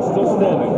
Estou estando.